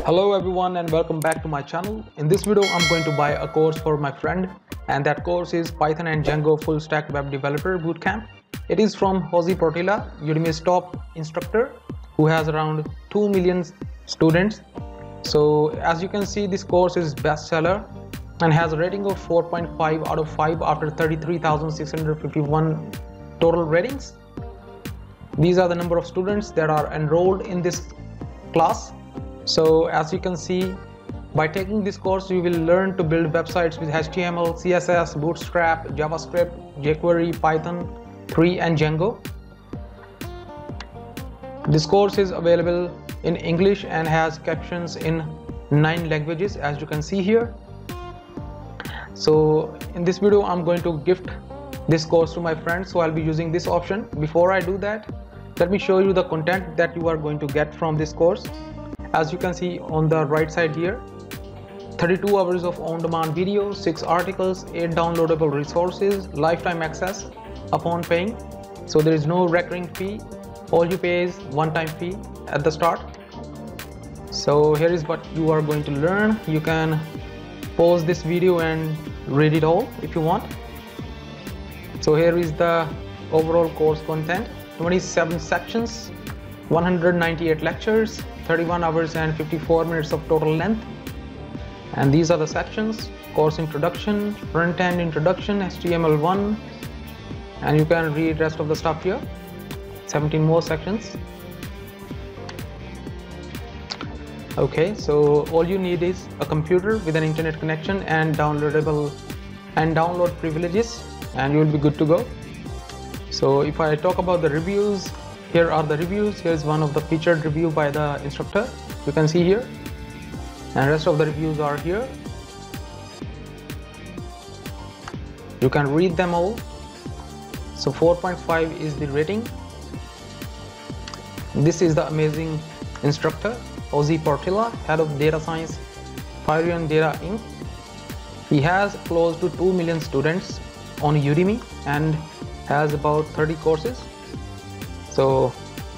Hello everyone and welcome back to my channel. In this video I'm going to buy a course for my friend and that course is Python and Django full stack web developer bootcamp. It is from Jose Portilla, Udemy's top instructor who has around 2 million students. So as you can see this course is bestseller and has a rating of 4.5 out of 5 after 33,651 total ratings. These are the number of students that are enrolled in this class so as you can see by taking this course you will learn to build websites with HTML, CSS, Bootstrap, JavaScript, jQuery, Python 3 and Django. This course is available in English and has captions in 9 languages as you can see here. So in this video I'm going to gift this course to my friends so I'll be using this option. Before I do that let me show you the content that you are going to get from this course as you can see on the right side here 32 hours of on-demand video 6 articles 8 downloadable resources lifetime access upon paying. So there is no recurring fee. All you pay is one-time fee at the start. So here is what you are going to learn. You can pause this video and read it all if you want. So here is the overall course content. 27 sections 198 lectures 31 hours and 54 minutes of total length. And these are the sections course introduction front end introduction html1 and you can read rest of the stuff here. 17 more sections. Okay so all you need is a computer with an internet connection and downloadable and download privileges and you will be good to go. So if i talk about the reviews here are the reviews. Here's one of the featured review by the instructor. You can see here. And rest of the reviews are here. You can read them all. So 4.5 is the rating. This is the amazing instructor Jose Portilla head of data science Pierian Data Inc. He has close to 2 million students on Udemy and has about 30 courses so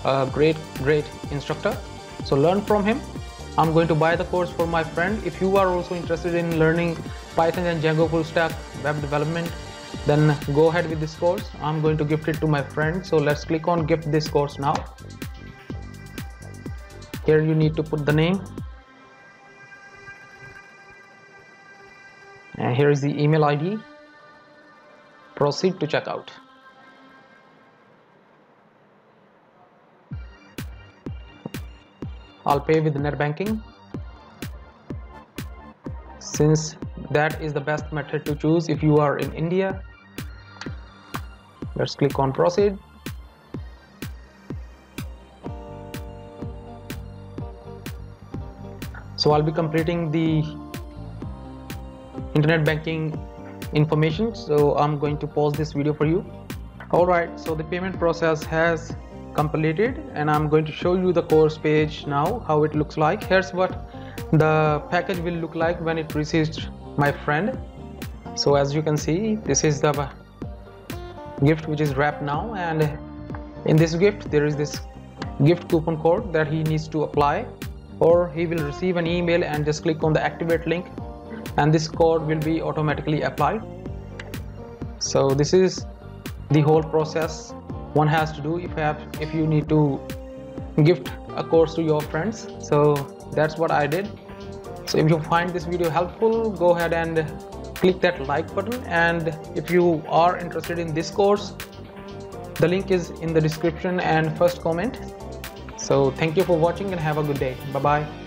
a great great instructor. So learn from him. I'm going to buy the course for my friend. If you are also interested in learning python and django full stack web development then go ahead with this course. I'm going to gift it to my friend. So let's click on gift this course now. Here you need to put the name. And here is the email id proceed to checkout I'll pay with net banking. Since that is the best method to choose if you are in India let's click on proceed. So I'll be completing the internet banking information. So I'm going to pause this video for you. Alright so the payment process has completed and I'm going to show you the course page now how it looks like. Here's what the package will look like when it receives my friend. So as you can see this is the gift which is wrapped now and in this gift there is this gift coupon code that he needs to apply or he will receive an email and just click on the activate link and this code will be automatically applied. So this is the whole process one has to do if you have if you need to gift a course to your friends. So that's what I did. So if you find this video helpful go ahead and click that like button. And if you are interested in this course the link is in the description and first comment. So thank you for watching and have a good day. Bye bye